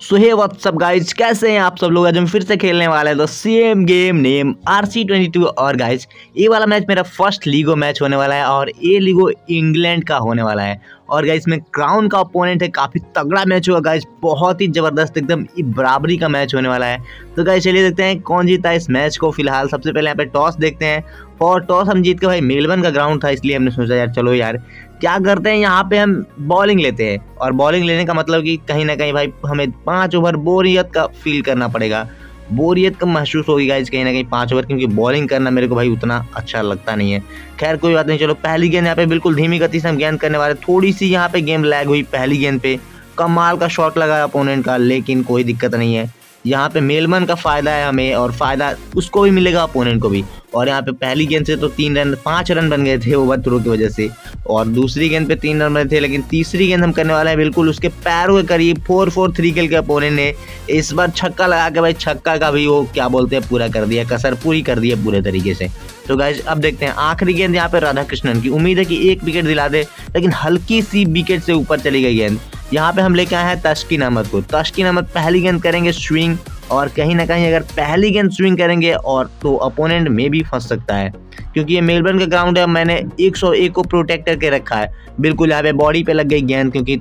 सो हे WhatsApp guys कैसे हैं आप सब लोग? आज हम फिर से खेलने वाले हैं तो same game name R C twenty two और गाइज़ ये वाला मैच मेरा फ़र्स्ट लीगो मैच होने वाला है और ये लीगो इंग्लैंड का होने वाला है। और गाइज़ में क्राउन का ओपोनेंट है, काफ़ी तगड़ा मैच होगा गाइज़ बहुत ही ज़बरदस्त, एकदम बराबरी का मैच होने वाला है। तो गाइज़ चलिए देखते हैं कौन जीता इस मैच को फ़िलहाल। सबसे पहले यहाँ पे टॉस देखते हैं, और टॉस हम जीत के भाई मेलबर्न का ग्राउंड था, इसलिए हमने सोचा, यार, चलो यार, क्या करते हैं, यहाँ पे हम बॉलिंग लेते हैं। और बॉलिंग लेने का मतलब कि कहीं ना कहीं भाई, हमें पाँच ओवर बोरियत का फील करना पड़ेगा। बोरियत कम महसूस होगी गाइज़ कहीं ना कहीं पाँच ओवर क्योंकि बॉलिंग करना मेरे को भाई उतना अच्छा लगता नहीं है। खैर, कोई बात नहीं, चलो, पहली गेंद यहाँ पे बिल्कुल धीमी गति से हम गेंद करने वाले थोड़ी सी यहाँ पे गेम लैग हुई पहली गेंद पे। कमाल का शॉट लगा अपोनेंट का, लेकिन कोई दिक्कत नहीं है। यहाँ पे मेलमन का फ़ायदा है हमें और फ़ायदा उसको भी मिलेगा अपोनेंट को भी। और यहाँ पे पहली गेंद से तो तीन रन, पाँच रन बन गए थे ओवर थ्रो की वजह से। और दूसरी गेंद पे तीन रन बने थे, लेकिन तीसरी गेंद हम करने वाले हैं बिल्कुल उसके पैरों के करीब फोर फोर थ्री खेल के अपोनेंट ने इस बार छक्का लगा के भाई, छक्का का भी वो क्या बोलते हैं, पूरा कर दिया, कसर पूरी कर दी है पूरे तरीके से। तो गाइज़ अब देखते हैं, आखिरी गेंद यहाँ पे राधा कृष्णन की। उम्मीद है कि एक विकेट दिला दे, लेकिन हल्की सी विकेट से ऊपर चली गई गेंद यहाँ पे हम लेके आए हैं तस्किन अहमद को। तस्किन अहमद पहली गेंद करेंगे स्विंग, और कहीं ना कहीं अगर पहली गेंद स्विंग करेंगे, और तो अपोनेंट में भी फंस सकता है। क्योंकि ये मेलबर्न का ग्राउंड है मैंने 101 को प्रोटेक्ट करके रखा है। बिल्कुल यहाँ पे बॉडी पे लग गई गेंद, क्योंकि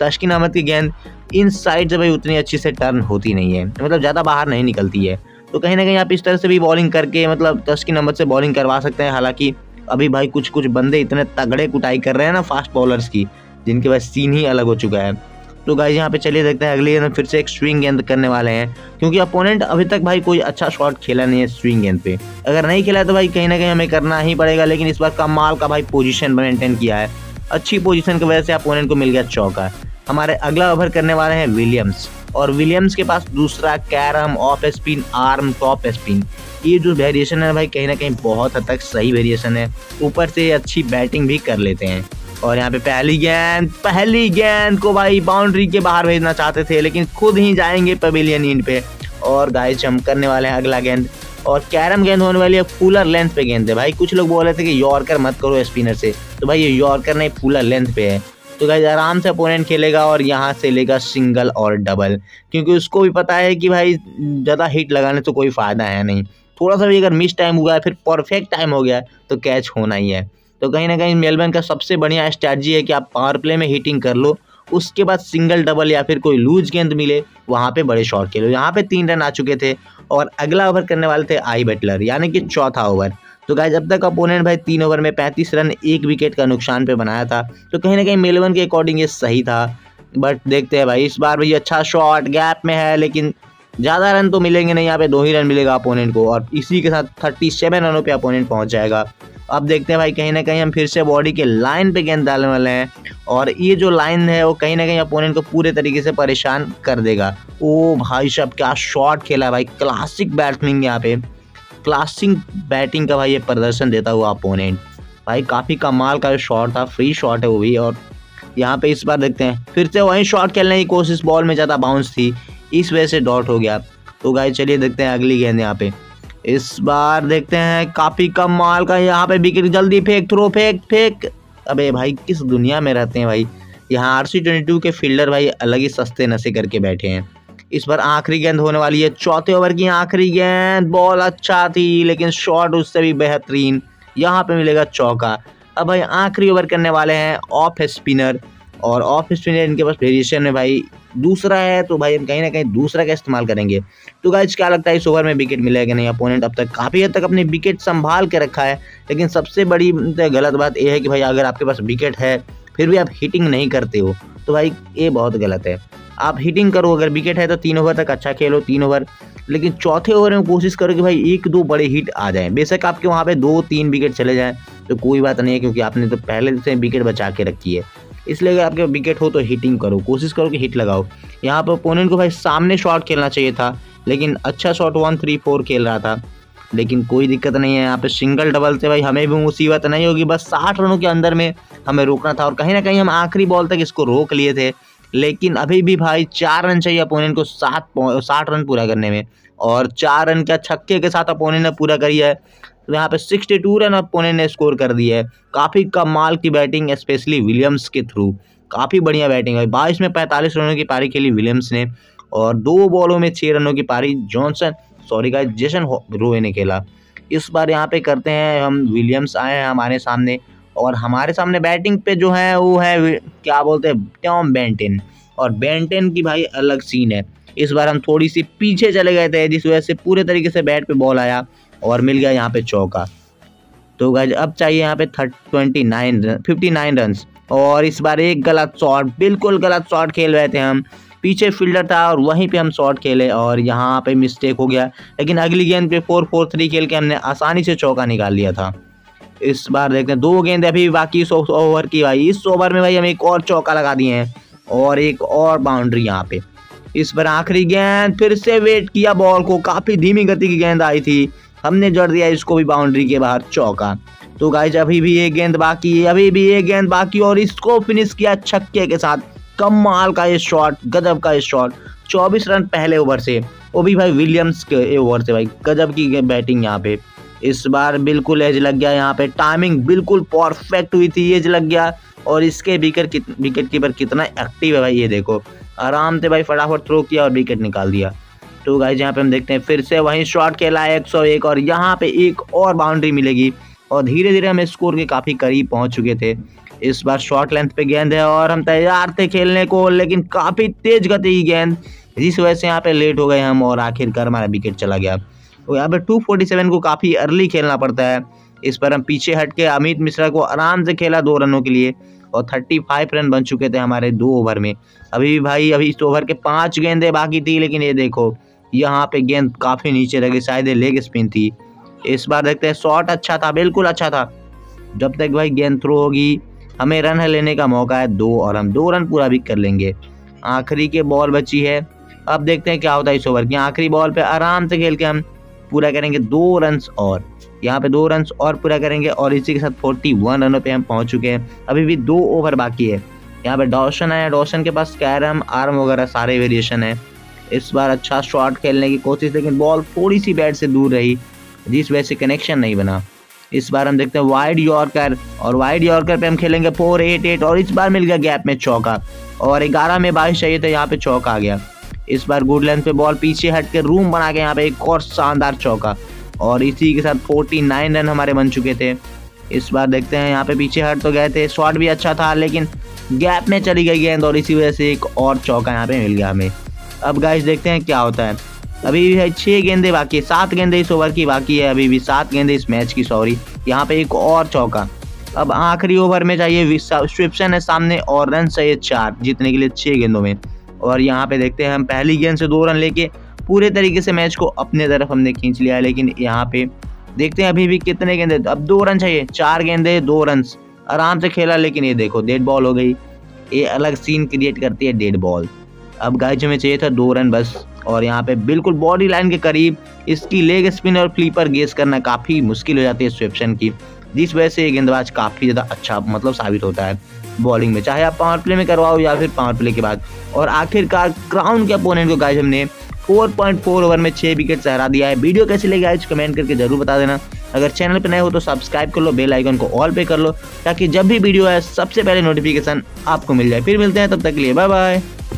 तस्किन अहमद की गेंद इन साइड से भाई उतनी अच्छी से टर्न होती नहीं है। मतलब ज़्यादा बाहर नहीं निकलती है। तो कहीं ना कहीं आप इस तरह से भी बॉलिंग करके मतलब तस्किन अहमद से बॉलिंग करवा सकते हैं। हालाँकि अभी भाई कुछ कुछ बंदे इतने तगड़े कुटाई कर रहे हैं ना फास्ट बॉलर्स की जिनके पास सीन ही अलग हो चुका है। तो गाइज़ यहाँ पे चलिए देखते हैं, अगले गेंद फिर से एक स्विंग गेंद करने वाले हैं, क्योंकि अपोनेंट अभी तक भाई कोई अच्छा शॉट खेला नहीं है स्विंग गेंद पे। अगर नहीं खेला तो भाई कहीं ना कहीं हमें करना ही पड़ेगा, लेकिन इस बार कमाल का भाई पोजीशन मेंटेन किया है। अच्छी पोजीशन की वजह से अपोनेंट को मिल गया चौका हमारे अगला ओवर करने वाले हैं विलियम्स और विलियम्स के पास दूसरा carrom off spin arm top spin ये जो वेरिएशन है भाई, कहीं ना कहीं बहुत हद तक सही वेरिएशन है। ऊपर से अच्छी बैटिंग भी कर लेते हैं। और यहाँ पे पहली गेंद पहली गेंद को भाई बाउंड्री के बाहर भेजना चाहते थे, लेकिन खुद ही जाएँगे पवेलियन इन पे। और गाइस हम करने वाले हैं अगला गेंद। और कैरम गेंद होने वाली है फूलर लेंथ पे गेंद है। भाई, कुछ लोग बोल रहे थे कि यॉर्कर मत करो स्पिनर से। तो भाई, ये यॉर्कर नहीं फूलर लेंथ पे है। तो गाइज़ आराम से अपोनेंट खेलेगा और यहाँ से लेगा सिंगल और डबल क्योंकि उसको भी पता है कि भाई, ज़्यादा हिट लगाने से कोई फ़ायदा है नहीं। थोड़ा सा भी अगर मिस टाइम हुआ है, फिर परफेक्ट टाइम हो गया तो कैच होना ही है। तो कहीं ना कहीं मेलबर्न का सबसे बढ़िया स्ट्रैटी है कि आप पावर प्ले में हीटिंग कर लो, उसके बाद सिंगल डबल या फिर कोई लूज गेंद मिले, वहाँ पे बड़े शॉट खेलो। यहाँ पे तीन रन आ चुके थे और अगला ओवर करने वाले थे आई बटलर यानी कि चौथा ओवर तो गाइज़ अब तक अपोनेंट भाई तीन ओवर में पैंतीस रन एक विकेट का नुकसान पे बनाया था। तो कहीं ना कहीं मेलबर्न के अकॉर्डिंग ये सही था। बट देखते हैं भाई, इस बार भाई अच्छा शॉट गैप में है, लेकिन ज़्यादा रन तो मिलेंगे नहीं। यहाँ पे दो ही रन मिलेगा अपोनेंट को और इसी के साथ थर्टी सेवन रनों पे अपोनेंट पहुँच जाएगा। अब देखते हैं भाई, कहीं ना कहीं हम फिर से बॉडी के लाइन पे गेंद डालने वाले हैं और ये जो लाइन है, वो कहीं ना कहीं अपोनेंट को पूरे तरीके से परेशान कर देगा। ओ भाई साहब, क्या शॉट खेला भाई क्लासिक बैट्समैन यहाँ पे। क्लासिक बैटिंग का भाई ये प्रदर्शन देता हुआ अपोनेंट भाई, काफ़ी कमाल का शॉट था फ्री शॉट है वो भी और यहाँ पे इस बार देखते हैं। फिर से वहीं शॉट खेलने की कोशिश बॉल में ज़्यादा बाउंस थी, इस वजह से डॉट हो गया। तो गाय चलिए देखते हैं अगली गेंद यहाँ पे। इस बार देखते हैं, काफ़ी कम माल का यहाँ पे विकेट जल्दी फेंक, थ्रो फेंक फेंक। अबे भाई, किस दुनिया में रहते हैं भाई? यहाँ आर सी ट्वेंटी टू के फील्डर भाई अलग ही सस्ते नशे करके बैठे हैं। इस बार आखिरी गेंद होने वाली है, चौथे ओवर की आखिरी गेंद, बॉल अच्छा थी, लेकिन शॉट उससे भी बेहतरीन। यहाँ पे मिलेगा चौका। अब भाई, आखिरी ओवर करने वाले हैं ऑफ़ स्पिनर और ऑफ़ स्पिनर इनके पास वेरिएशन में भाई। दूसरा है तो भाई हम कहीं ना कहीं दूसरा का इस्तेमाल करेंगे। तो गाइज़ क्या लगता है इस ओवर में विकेट मिलेगा नहीं? अपोनेंट अब तक काफ़ी हद तक अपनी विकेट संभाल के रखा है, लेकिन सबसे बड़ी गलत बात यह है कि भाई अगर आपके पास विकेट है, फिर भी आप हिटिंग नहीं करते हो। तो भाई ये बहुत गलत है। आप हिटिंग करो, अगर विकेट है तो तीन ओवर तक अच्छा खेलो, तीन ओवर लेकिन चौथे ओवर में कोशिश करो कि भाई एक दो बड़े हिट आ जाएँ। बेशक आपके वहाँ पे दो तीन विकेट चले जाएँ तो कोई बात नहीं है, क्योंकि आपने तो पहले से विकेट बचा के रखी है। इसलिए अगर आपके विकेट हो तो हिटिंग करो, कोशिश करो कि हिट लगाओ। यहाँ पर ओपोनेंट को भाई सामने शॉट खेलना चाहिए था, लेकिन अच्छा शॉट वन थ्री फोर खेल रहा था। लेकिन कोई दिक्कत नहीं है, यहाँ पे सिंगल डबल से भाई हमें भी मुसीबत नहीं होगी, बस साठ रनों के अंदर में हमें रोकना था और कहीं ना कहीं हम आखिरी बॉल तक इसको रोक लिए थे। लेकिन अभी भी भाई चार रन चाहिए अपोनेंट को सात साठ रन पूरा करने में। और चार रन का छक्के के साथ अपोनेंट ने पूरा करी है। तो यहाँ पे सिक्सटी टू रन अपोनेंट ने स्कोर कर दिया है। काफ़ी कमाल की बैटिंग स्पेशली विलियम्स के थ्रू काफ़ी बढ़िया बैटिंग है। बाईस में पैंतालीस रनों की पारी खेली विलियम्स ने और दो बॉलों में छः रनों की पारी जॉनसन सॉरी का जेसन रोए ने खेला। इस बार यहाँ पे करते हैं हम विलियम्स आए हैं हमारे सामने और हमारे सामने बैटिंग पे जो है, वो है क्या बोलते हैं? टॉम बेंटेन और बेंटेन की भाई अलग सीन है। इस बार हम थोड़ी सी पीछे चले गए थे, जिस वजह से पूरे तरीके से बैट पे बॉल आया। और मिल गया यहाँ पे चौका। तो गाइज़ अब चाहिए यहाँ पे thirty twenty nine fifty nine run और इस बार एक गलत शॉट बिल्कुल गलत शॉट खेल रहे थे हम। पीछे फील्डर था और वहीं पे हम शॉट खेले और यहाँ पे मिस्टेक हो गया। लेकिन अगली गेंद पे फोर फोर थ्री खेल के हमने आसानी से चौका निकाल लिया था। इस बार देखते हैं, दो गेंद अभी बाकी इस ओवर की भाई। इस ओवर में भाई हम एक और चौका लगा दिए हैं और एक और बाउंड्री यहाँ पे। इस बार आखिरी गेंद, फिर से वेट किया बॉल को। काफ़ी धीमी गति की गेंद आई थी। हमने जड़ दिया इसको भी बाउंड्री के बाहर चौका। तो गाइज़ अभी भी एक गेंद बाकी है अभी भी एक गेंद बाकी और इसको फिनिश किया छक्के के साथ। कमाल का ये शॉट गजब का ये शॉट 24 रन पहले ओवर से। वो भी भाई विलियम्स के ओवर से भाई गजब की बैटिंग यहाँ पे। इस बार बिल्कुल एज लग गया यहाँ पे। टाइमिंग बिल्कुल परफेक्ट हुई थी एज लग गया। और इसके विकेट कित, विकेट कीपर कितना एक्टिव है भाई ये देखो। आराम से भाई फटाफट थ्रो किया और विकेट निकाल दिया। तो गाइज़ यहाँ पे हम देखते हैं फिर से वहीं शॉट खेला है एक सौ एक और यहाँ पे एक और बाउंड्री मिलेगी। और धीरे धीरे हम स्कोर के काफ़ी करीब पहुँच चुके थे। इस बार शॉर्ट लेंथ पे गेंद है और हम तैयार थे खेलने को, लेकिन काफ़ी तेज गति की गेंद। जिस वजह से यहाँ पे लेट हो गए हम और आखिरकार हमारा विकेट चला गया। तो यहाँ पे 247 को काफ़ी अर्ली खेलना पड़ता है। इस पर हम पीछे हट के अमित मिश्रा को आराम से खेला दो रनों के लिए और 35 रन बन चुके थे हमारे दो ओवर में। अभी भी भाई, अभी इस ओवर के पाँच गेंदें बाकी थी, लेकिन ये देखो यहाँ पे गेंद काफ़ी नीचे लगी, शायद लेग स्पिन थी। इस बार देखते हैं शॉट अच्छा था, बिल्कुल अच्छा था। जब तक भाई गेंद थ्रो होगी, हमें रन लेने का मौका है, दो और हम दो रन पूरा भी कर लेंगे। आखिरी के बॉल बची है। अब देखते हैं क्या होता है इस ओवर की। आखिरी बॉल पे आराम से खेल के हम पूरा करेंगे दो रन और। यहाँ पे दो रन और पूरा करेंगे और इसी के साथ फोर्टी वन रनों पे हम पहुँच चुके हैं। अभी भी दो ओवर बाकी है। यहाँ पे डॉशन है डॉशन के पास कैरम आर्म वगैरह सारे वेरिएशन है। इस बार अच्छा शॉट खेलने की कोशिश, लेकिन बॉल थोड़ी सी बैट से दूर रही, जिस वजह से कनेक्शन नहीं बना। इस बार हम देखते हैं वाइड यॉर्कर और वाइड यॉर्कर पे हम खेलेंगे फोर एट एट और इस बार मिल गया गैप में चौका और ग्यारह में बाईस चाहिए तो यहाँ पे चौका आ गया। इस बार गुड लेंथ पे बॉल पीछे हट के रूम बना के यहाँ पे एक और शानदार चौका और इसी के साथ फोर्टी नाइन रन हमारे बन चुके थे। इस बार देखते हैं यहाँ पे पीछे हट तो गए थे। शॉट भी अच्छा था, लेकिन गैप में चली गई गेंद और इसी वजह से एक और चौका यहाँ पे मिल गया हमें। अब गाइस देखते हैं क्या होता है। अभी भी है छः गेंदे बाकी है, सात गेंदे इस ओवर की बाकी है, अभी भी सात गेंदे इस मैच की सॉरी यहाँ पे एक और चौका। अब आखिरी ओवर में चाहिए स्विप्सन है सामने और रन चाहिए चार, जीतने के लिए छः गेंदों में। और यहाँ पे देखते हैं हम पहली गेंद से दो रन लेके पूरे तरीके से मैच को अपने तरफ़ हमने खींच लिया है, लेकिन यहाँ पे देखते हैं अभी भी कितने गेंदे। अब दो रन चाहिए, चार गेंदे, दो रन आराम से खेला, लेकिन ये देखो डेड बॉल हो गई। ये अलग सीन क्रिएट करती है डेड बॉल अब गाइज़ हमें चाहिए था दो रन बस। और यहाँ पे बिल्कुल बॉडी लाइन के करीब इसकी लेग स्पिन और फ्लीपर गेस करना काफ़ी मुश्किल हो जाती है स्वेप्शन की। जिस वजह से ये गेंदबाज काफ़ी ज़्यादा अच्छा मतलब साबित होता है बॉलिंग में। चाहे आप पावर प्ले में करवाओ या फिर पावर प्ले के बाद। और आखिरकार क्राउन के अपोनेंट को गाइज़ हमने 4.4 ओवर में छह विकेट से हरा दिया है। वीडियो कैसे लगी गाइज़ कमेंट करके ज़रूर बता देना। अगर चैनल पर नए हो तो सब्सक्राइब कर लो बेल आइकन को ऑल पे कर लो, ताकि जब भी वीडियो है सबसे पहले नोटिफिकेशन आपको मिल जाए। फिर मिलते हैं, तब तक के लिए बाय बाय